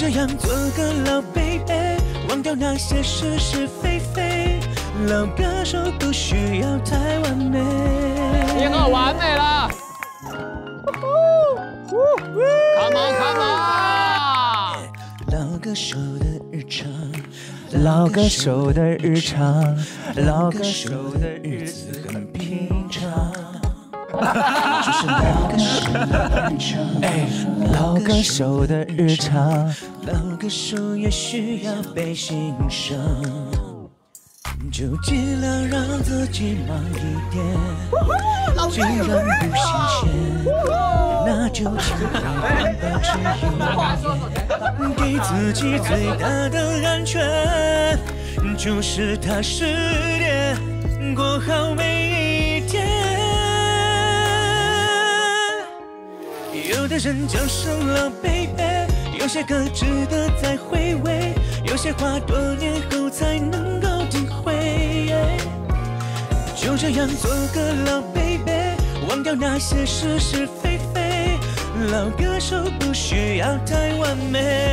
这样做个老 baby，忘掉那些是是非非。老歌手不需要太完美。你很完美了。Come on, come on！老歌手的日常，老歌手的日常，老歌手的日子很平常。就 是哎，老歌手的日常，老歌手也需要被欣赏。就尽量让自己忙一点，既然不新鲜，那就尽量保持悠闲，给自己最大的安全，就是踏实点，过好每一有的人叫声老 baby，有些歌值得再回味，有些话多年后才能够体会。就这样做个老 baby，忘掉那些是是非非。老歌手不需要太完美。